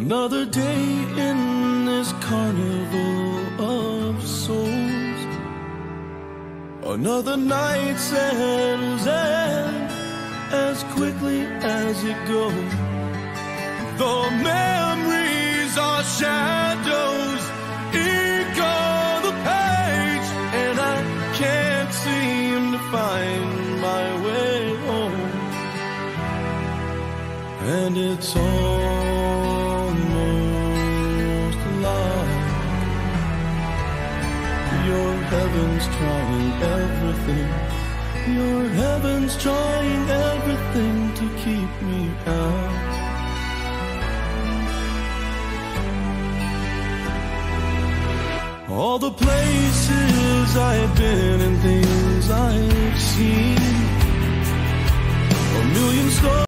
Another day in this carnival of souls. Another night settles in as quickly as it goes. The memories are shadows, on the page, and I can't seem to find my way home. And it's almost your heaven's trying everything. Your heaven's trying everything to keep me out. All the places I've been and things I've seen. A million stars.